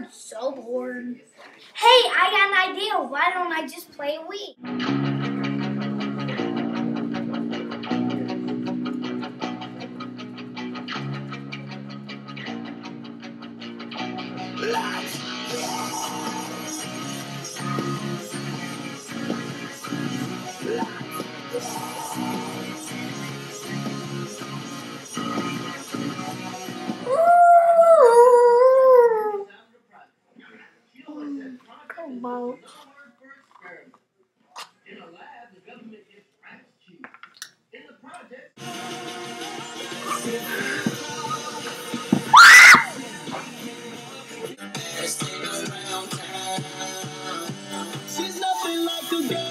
Bored, so bored. Hey, I got an idea. Why don't I just play a Wii? Come on. She's nothing like a girl